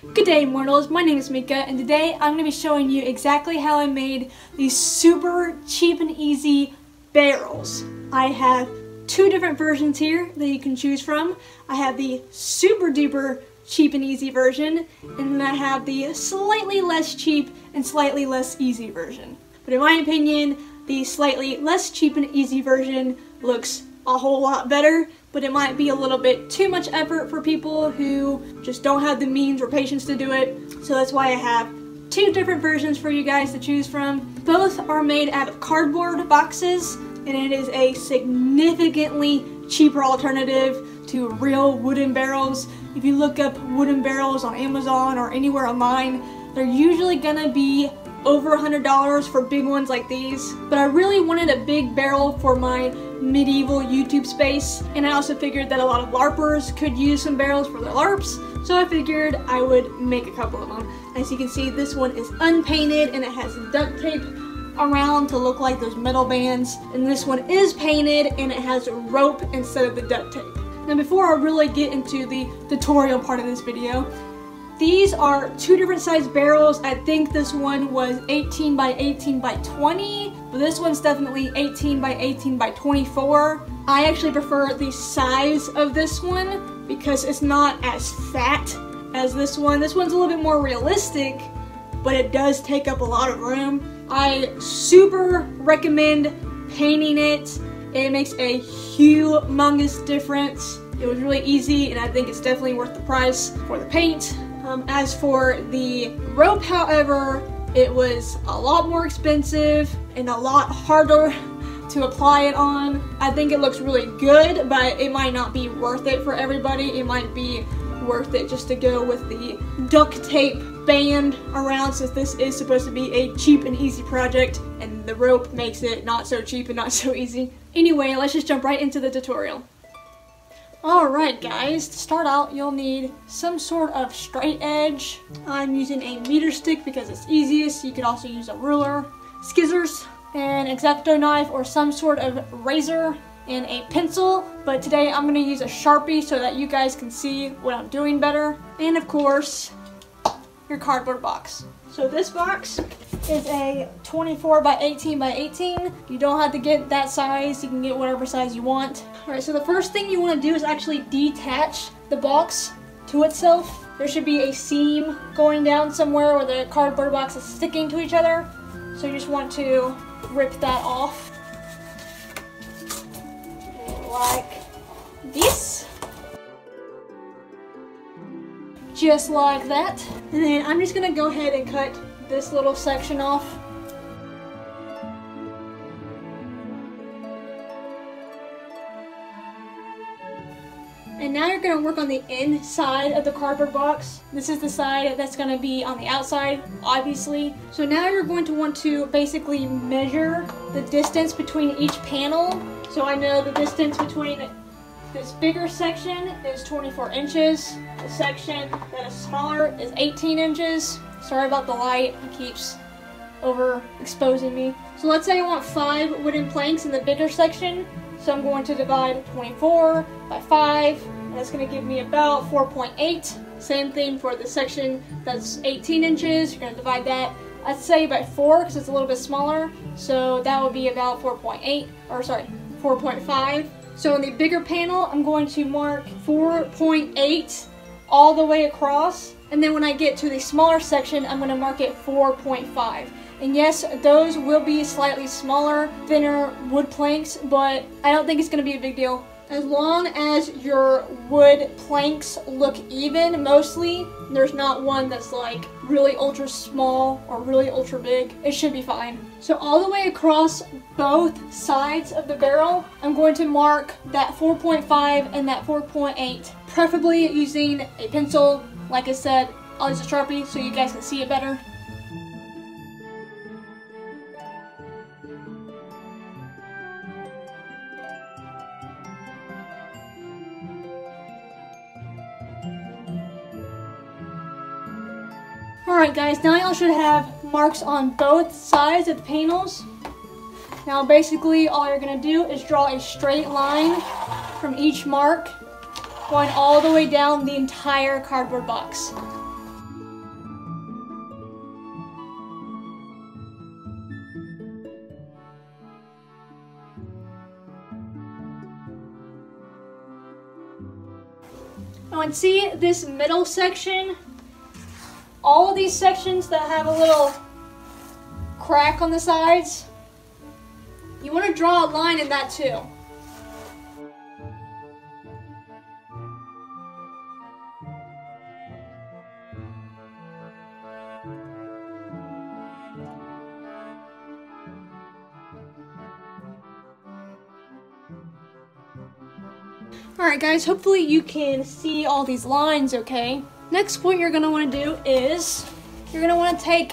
Good day mortals, my name is Meeka and today I'm going to be showing you exactly how I made these super cheap and easy barrels. I have two different versions here that you can choose from. I have the super duper cheap and easy version and then I have the slightly less cheap and slightly less easy version. But in my opinion, the slightly less cheap and easy version looks a whole lot better, but it might be a little bit too much effort for people who just don't have the means or patience to do it. So that's why I have two different versions for you guys to choose from. Both are made out of cardboard boxes, and it is a significantly cheaper alternative to real wooden barrels. If you look up wooden barrels on Amazon or anywhere online, they're usually gonna be over $100 for big ones like these. But I really wanted a big barrel for my medieval YouTube space, and I also figured that a lot of LARPers could use some barrels for their LARPs, so I figured I would make a couple of them. As you can see, this one is unpainted and it has duct tape around to look like those metal bands, and this one is painted and it has rope instead of the duct tape. Now before I really get into the tutorial part of this video, these are two different size barrels. I think this one was 18 by 18 by 20, but this one's definitely 18 by 18 by 24. I actually prefer the size of this one because it's not as fat as this one. This one's a little bit more realistic, but it does take up a lot of room. I super recommend painting it. It makes a humongous difference. It was really easy and I think it's definitely worth the price for the paint. Um, as for the rope, however, it was a lot more expensive and a lot harder to apply it on. I think it looks really good, but it might not be worth it for everybody. It might be worth it just to go with the duct tape band around since this is supposed to be a cheap and easy project and the rope makes it not so cheap and not so easy. Anyway, let's just jump right into the tutorial. Alright guys, to start out you'll need some sort of straight edge. I'm using a meter stick because it's easiest. You could also use a ruler, scissors, an X-Acto knife or some sort of razor and a pencil. But today I'm going to use a Sharpie so that you guys can see what I'm doing better. And of course, your cardboard box. So this box is a 24 by 18 by 18. You don't have to get that size, you can get whatever size you want. Alright, so the first thing you want to do is actually detach the box to itself. There should be a seam going down somewhere where the cardboard box is sticking to each other. So you just want to rip that off. Like this. Just like that. And then I'm just gonna go ahead and cut this little section off. Now you're going to work on the inside of the cardboard box. This is the side that's going to be on the outside, obviously. So now you're going to want to basically measure the distance between each panel. So I know the distance between this bigger section is 24 inches. The section that is smaller is 18 inches. Sorry about the light, it keeps over exposing me. So let's say I want five wooden planks in the bigger section. So I'm going to divide 24 by 5, and that's going to give me about 4.8. Same thing for the section that's 18 inches, you're going to divide that, I'd say by 4 because it's a little bit smaller, so that would be about 4.8, or sorry, 4.5. So in the bigger panel, I'm going to mark 4.8 all the way across, and then when I get to the smaller section, I'm going to mark it 4.5. And yes, those will be slightly smaller, thinner wood planks, but I don't think it's going to be a big deal. As long as your wood planks look even, mostly, there's not one that's like really ultra small or really ultra big, it should be fine. So all the way across both sides of the barrel, I'm going to mark that 4.5 and that 4.8, preferably using a pencil. Like I said, I'll use a Sharpie so you guys can see it better. Alright guys, now y'all should have marks on both sides of the panels. Now basically all you're going to do is draw a straight line from each mark going all the way down the entire cardboard box. Oh, and see this middle section all of these sections that have a little crack on the sides, you want to draw a line in that too. Alright guys, hopefully you can see all these lines okay. Next what you're want to do is, you're want to take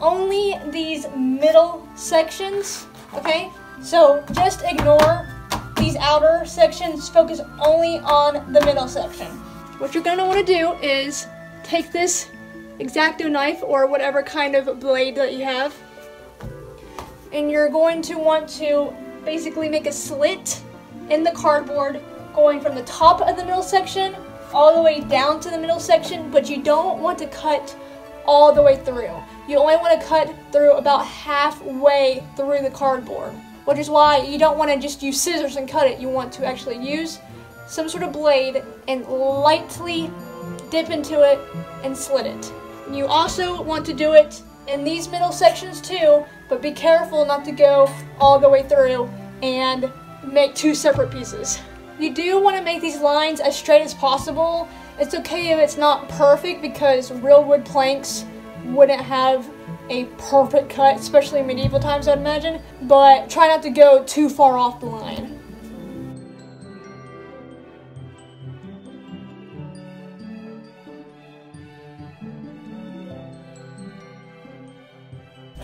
only these middle sections, okay? So just ignore these outer sections, focus only on the middle section. What you're want to do is take this X-Acto knife or whatever kind of blade that you have, and you're going to want to basically make a slit in the cardboard going from the top of the middle section all the way down to the middle section, but you don't want to cut all the way through. You only want to cut through about halfway through the cardboard, which is why you don't want to just use scissors and cut it. You want to actually use some sort of blade and lightly dip into it and slit it. You also want to do it in these middle sections too, but be careful not to go all the way through and make two separate pieces. You do want to make these lines as straight as possible. It's okay if it's not perfect because real wood planks wouldn't have a perfect cut, especially in medieval times I'd imagine, but try not to go too far off the line.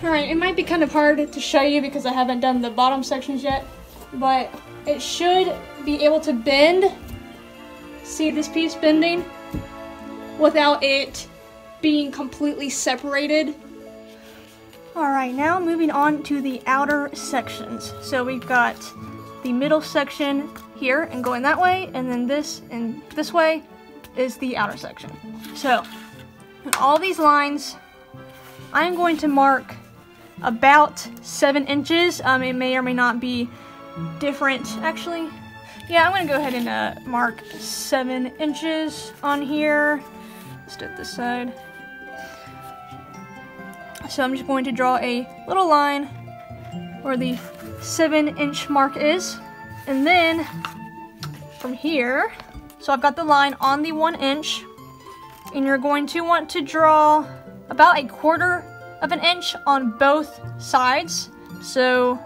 Alright, it might be kind of hard to show you because I haven't done the bottom sections yet, but it should be able to bend. See this piece bending? Without it being completely separated. Alright, now moving on to the outer sections. So we've got the middle section here and going that way, and then this and this way is the outer section. So, all these lines, I'm going to mark about seven inches. Um, it may or may not be different. Actually, yeah, I'm gonna go ahead and uh, mark seven inches on here. Let's do it this side. So I'm just going to draw a little line where the seven inch mark is. And then from here, so I've got the line on the one inch and you're going to want to draw about a quarter of an inch on both sides. So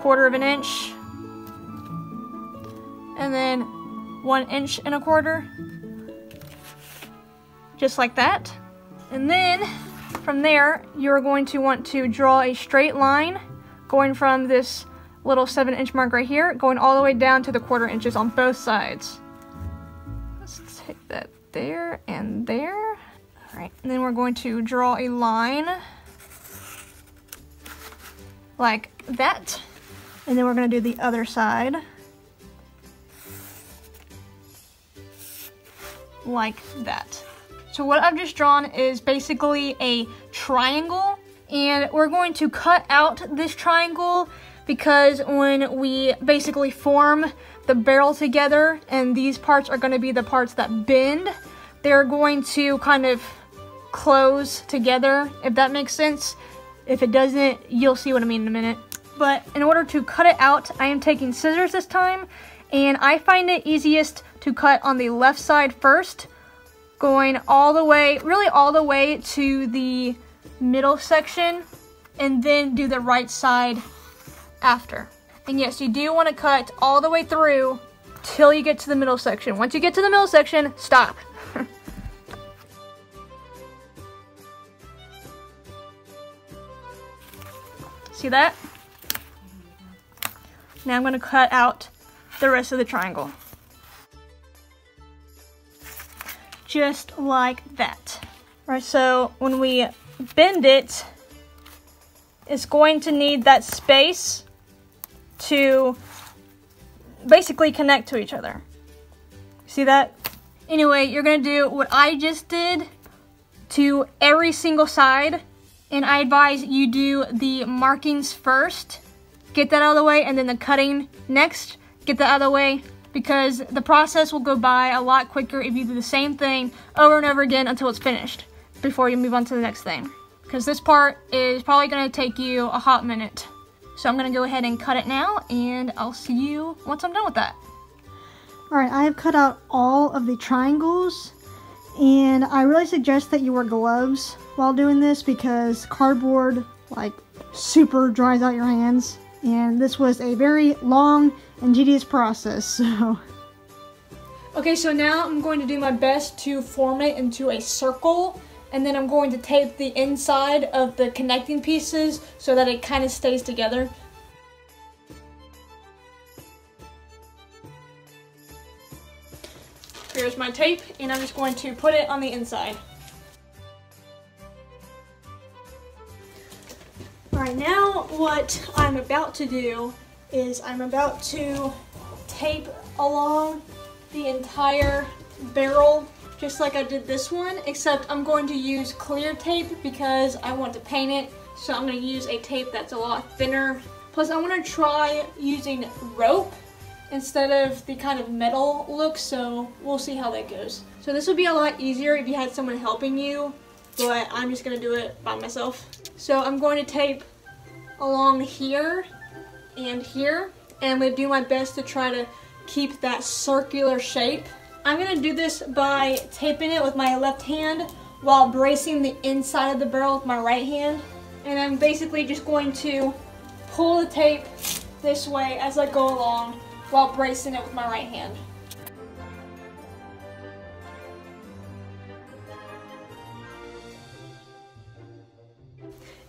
quarter of an inch and then one inch and a quarter, just like that. And then from there, you're going to want to draw a straight line going from this little seven inch mark right here, going all the way down to the quarter inches on both sides. Let's take that there and there. All right, and then we're going to draw a line like that. And then we're gonna do the other side. Like that. So what I've just drawn is basically a triangle and we're going to cut out this triangle because when we basically form the barrel together and these parts are going to be the parts that bend, they're going to kind of close together, if that makes sense. If it doesn't, you'll see what I mean in a minute. But in order to cut it out, I am taking scissors this time, and I find it easiest to cut on the left side first, going all the way, really all the way to the middle section, and then do the right side after. And yes, you do want to cut all the way through till you get to the middle section. Once you get to the middle section, stop. See that? Now I'm going to cut out the rest of the triangle. Just like that. All right, so when we bend it, it's going to need that space to basically connect to each other. See that? Anyway, you're gonna do what I just did to every single side, and I advise you do the markings first, get that out of the way, and then the cutting next, get that out of the way, because the process will go by a lot quicker if you do the same thing over and over again until it's finished before you move on to the next thing. Because this part is probably going to take you a hot minute. So I'm going to go ahead and cut it now and I'll see you once I'm done with that. Alright, I have cut out all of the triangles and I really suggest that you wear gloves while doing this because cardboard like super dries out your hands and this was a very long and tedious process so okay so now I'm going to do my best to form it into a circle and then I'm going to tape the inside of the connecting pieces so that it kind of stays together Here's my tape, and I'm just going to put it on the inside. Alright, now what I'm about to do is I'm about to tape along the entire barrel just like I did this one, except I'm going to use clear tape because I want to paint it. So I'm going to use a tape that's a lot thinner. Plus I want to try using rope instead of the kind of metal look, so we'll see how that goes. So this would be a lot easier if you had someone helping you, but I'm just gonna do it by myself. So I'm going to tape along here and here, and I'm gonna do my best to try to keep that circular shape. I'm gonna do this by taping it with my left hand while bracing the inside of the barrel with my right hand. And I'm basically just going to pull the tape this way as I go along while bracing it with my right hand.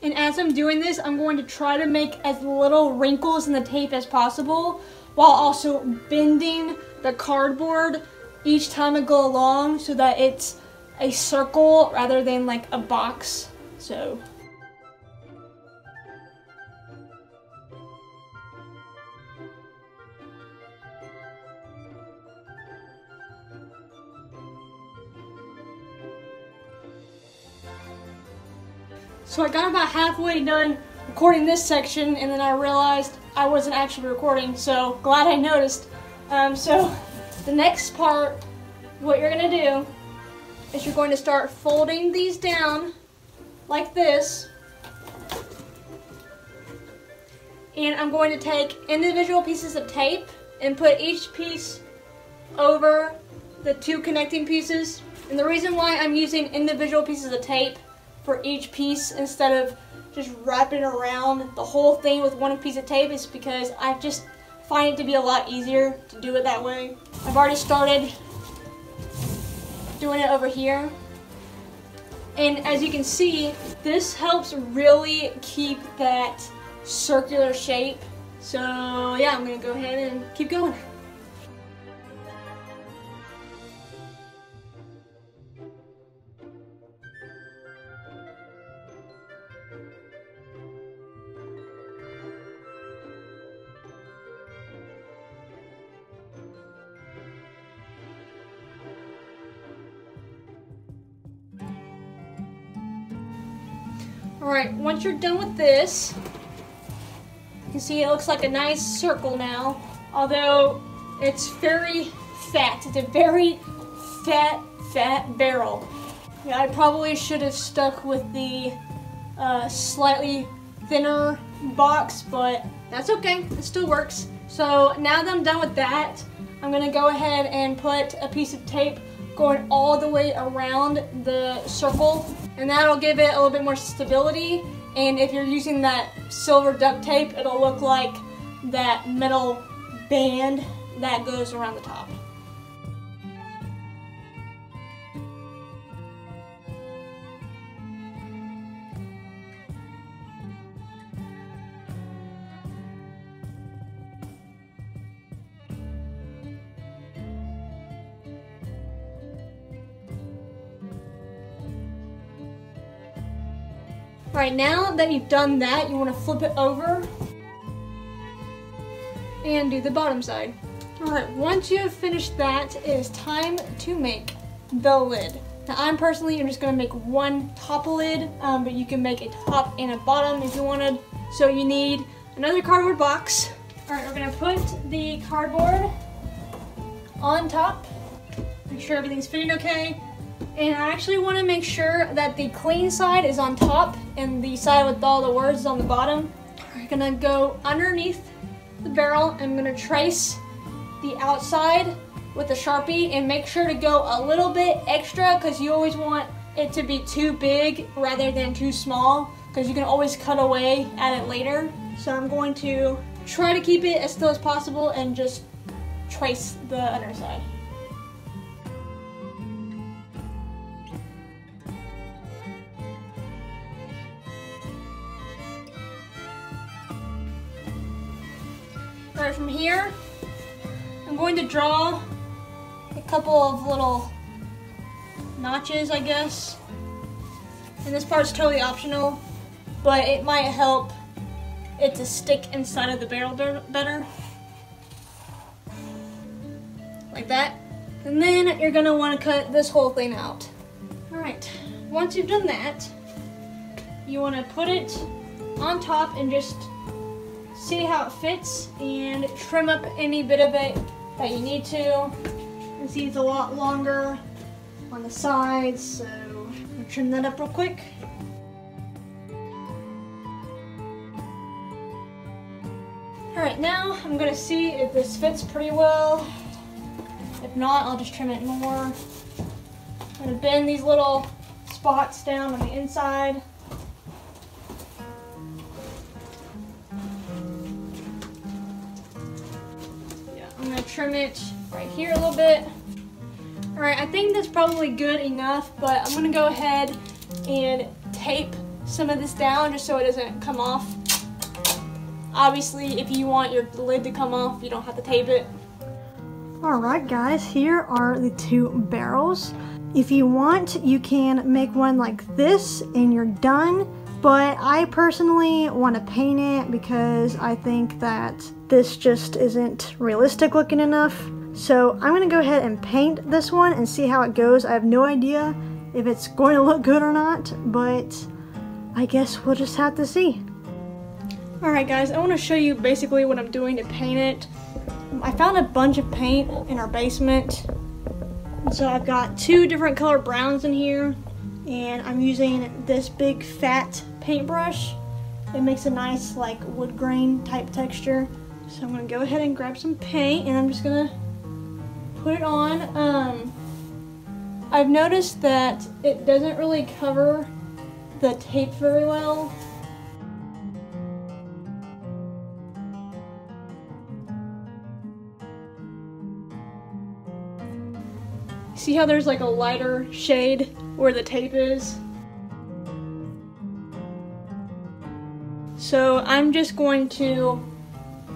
And as I'm doing this, I'm going to try to make as little wrinkles in the tape as possible while also bending the cardboard each time I go along so that it's a circle rather than like a box. So So I got about halfway done recording this section and then I realized I wasn't actually recording, so glad I noticed. Um, so the next part, what you're gonna do is you're going to start folding these down like this. And I'm going to take individual pieces of tape and put each piece over the two connecting pieces. And the reason why I'm using individual pieces of tape for each piece instead of just wrapping around the whole thing with one piece of tape is because I just find it to be a lot easier to do it that way. I've already started doing it over here. And as you can see, this helps really keep that circular shape. So yeah, I'm gonna go ahead and keep going. Alright, once you're done with this, you can see it looks like a nice circle now, although it's very fat. It's a very fat, fat barrel. Yeah, I probably should have stuck with the uh, slightly thinner box, but that's okay. It still works. So now that I'm done with that, I'm gonna go ahead and put a piece of tape going all the way around the circle and that'll give it a little bit more stability and if you're using that silver duct tape it'll look like that metal band that goes around the top. Alright, now that you've done that, you want to flip it over and do the bottom side. Alright, once you have finished that, it is time to make the lid. Now I'm personally, I'm just going to make one top lid, um, but you can make a top and a bottom if you wanted. So you need another cardboard box. Alright, we're going to put the cardboard on top. Make sure everything's fitting okay. And I actually want to make sure that the clean side is on top and the side with all the words is on the bottom. I'm gonna go underneath the barrel. I'm gonna trace the outside with a Sharpie and make sure to go a little bit extra because you always want it to be too big rather than too small because you can always cut away at it later. So I'm going to try to keep it as still as possible and just trace the underside. From here, I'm going to draw a couple of little notches, I guess. And this part's totally optional, but it might help it to stick inside of the barrel better. Like that. And then you're gonna wanna cut this whole thing out. All right, once you've done that, you wanna put it on top and just see how it fits and trim up any bit of it that you need to. You see it's a lot longer on the sides, so I'm gonna trim that up real quick. All right, now I'm gonna see if this fits pretty well. If not, I'll just trim it more. I'm gonna bend these little spots down on the inside. Trim it right here a little bit. All right, I think that's probably good enough, but I'm gonna go ahead and tape some of this down just so it doesn't come off. Obviously, if you want your lid to come off, you don't have to tape it. All right, guys, here are the two barrels. If you want, you can make one like this and you're done. But I personally want to paint it because I think that this just isn't realistic looking enough. So I'm going to go ahead and paint this one and see how it goes. I have no idea if it's going to look good or not, but I guess we'll just have to see. Alright guys, I want to show you basically what I'm doing to paint it. I found a bunch of paint in our basement. So I've got two different color browns in here and I'm using this big fat paintbrush. It makes a nice like wood grain type texture. So I'm gonna go ahead and grab some paint and I'm just gonna put it on. Um, I've noticed that it doesn't really cover the tape very well. See how there's like a lighter shade where the tape is? So I'm just going to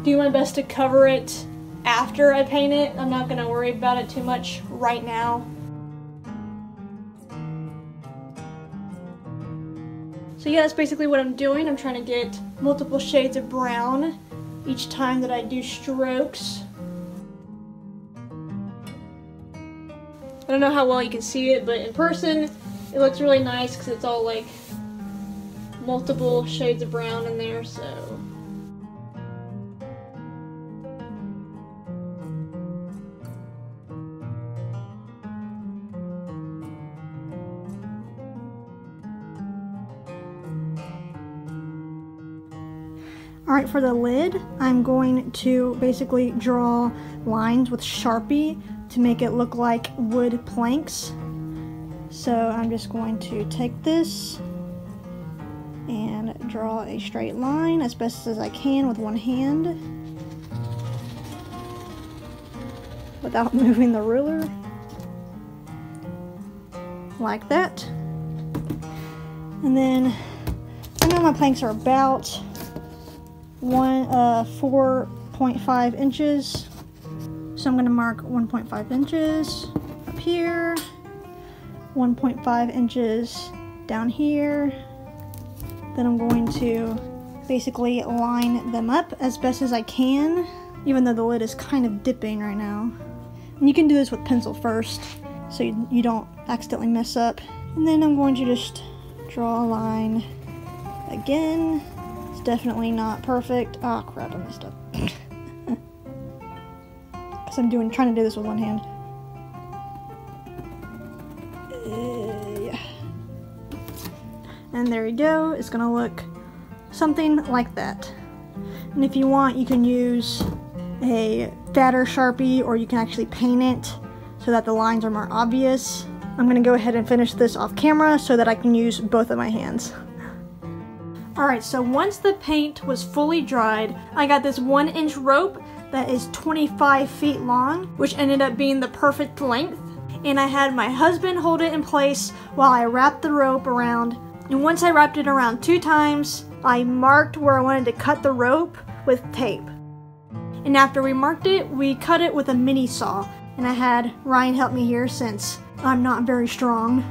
do my best to cover it after I paint it. I'm not gonna worry about it too much right now. So yeah, that's basically what I'm doing. I'm trying to get multiple shades of brown each time that I do strokes. I don't know how well you can see it, but in person, it looks really nice because it's all like multiple shades of brown in there, so. Alright, for the lid, I'm going to basically draw lines with Sharpie to make it look like wood planks. So I'm just going to take this draw a straight line as best as I can with one hand without moving the ruler like that. And then I know my planks are about one uh, 4.5 inches so I'm going to mark 1.5 inches up here, 1.5 inches down here. Then I'm going to basically line them up as best as I can, even though the lid is kind of dipping right now. And you can do this with pencil first, so you, you don't accidentally mess up. And then I'm going to just draw a line again. It's definitely not perfect. Oh crap, I messed up. because I'm doing trying to do this with one hand. And there you go. It's gonna look something like that. And if you want, you can use a fatter Sharpie or you can actually paint it so that the lines are more obvious. I'm gonna go ahead and finish this off camera so that I can use both of my hands. Alright, so once the paint was fully dried, I got this one inch rope that is 25 feet long, which ended up being the perfect length. And I had my husband hold it in place while I wrapped the rope around. And once I wrapped it around two times, I marked where I wanted to cut the rope with tape. And after we marked it, we cut it with a mini saw. And I had Ryan help me here since I'm not very strong.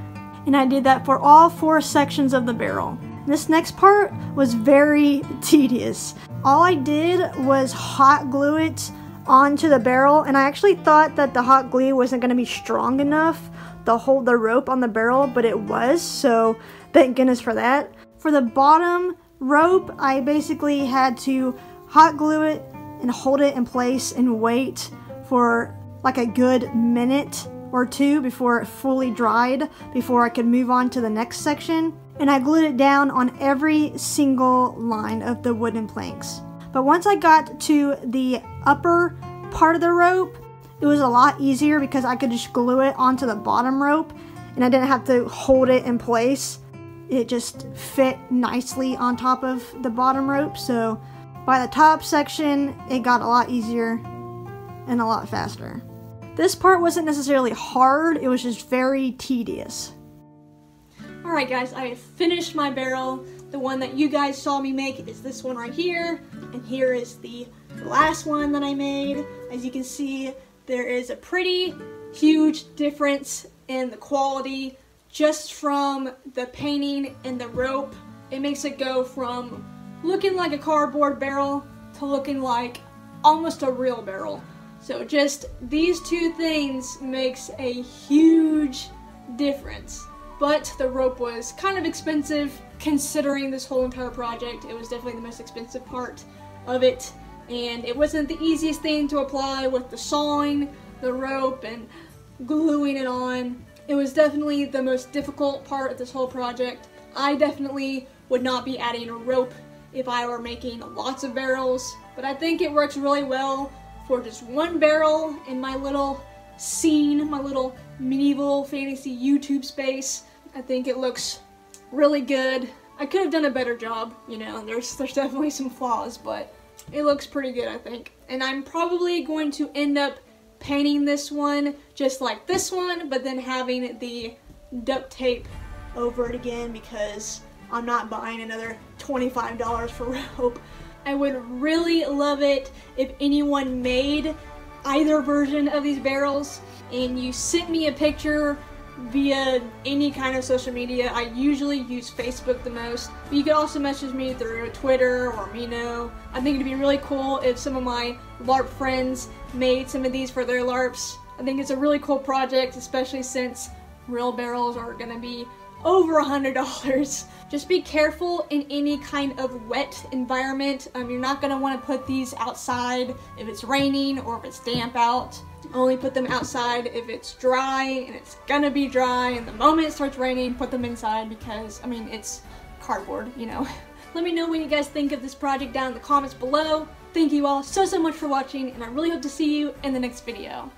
And I did that for all four sections of the barrel. This next part was very tedious. All I did was hot glue it onto the barrel and I actually thought that the hot glue wasn't going to be strong enough to hold the rope on the barrel, but it was, so thank goodness for that. For the bottom rope, I basically had to hot glue it and hold it in place and wait for like a good minute or two before it fully dried before I could move on to the next section. And I glued it down on every single line of the wooden planks. But once I got to the upper part of the rope, it was a lot easier because I could just glue it onto the bottom rope and I didn't have to hold it in place. It just fit nicely on top of the bottom rope. So by the top section, it got a lot easier and a lot faster. This part wasn't necessarily hard, it was just very tedious. Alright guys, I finished my barrel. The one that you guys saw me make is this one right here, and here is the last one that I made. As you can see, there is a pretty huge difference in the quality just from the painting and the rope. It makes it go from looking like a cardboard barrel to looking like almost a real barrel. So just these two things makes a huge difference. But the rope was kind of expensive considering this whole entire project. It was definitely the most expensive part of it. And it wasn't the easiest thing to apply with the sawing the rope and gluing it on. It was definitely the most difficult part of this whole project. I definitely would not be adding a rope if I were making lots of barrels, but I think it works really well for just one barrel in my little scene, my little medieval fantasy YouTube space. I think it looks really good. I could have done a better job, you know, there's, there's definitely some flaws, but it looks pretty good, I think. And I'm probably going to end up painting this one just like this one, but then having the duct tape over it again because I'm not buying another $25 for rope. I would really love it if anyone made either version of these barrels and you sent me a picture via any kind of social media. I usually use Facebook the most. But you can also message me through Twitter or Mino. I think it'd be really cool if some of my LARP friends made some of these for their LARPs. I think it's a really cool project, especially since real barrels are gonna be over a hundred dollars. Just be careful in any kind of wet environment. Um, you're not gonna wanna put these outside if it's raining or if it's damp out. Only put them outside if it's dry and it's gonna be dry and the moment it starts raining, put them inside because, I mean, it's cardboard, you know. Let me know what you guys think of this project down in the comments below. Thank you all so, so much for watching and I really hope to see you in the next video.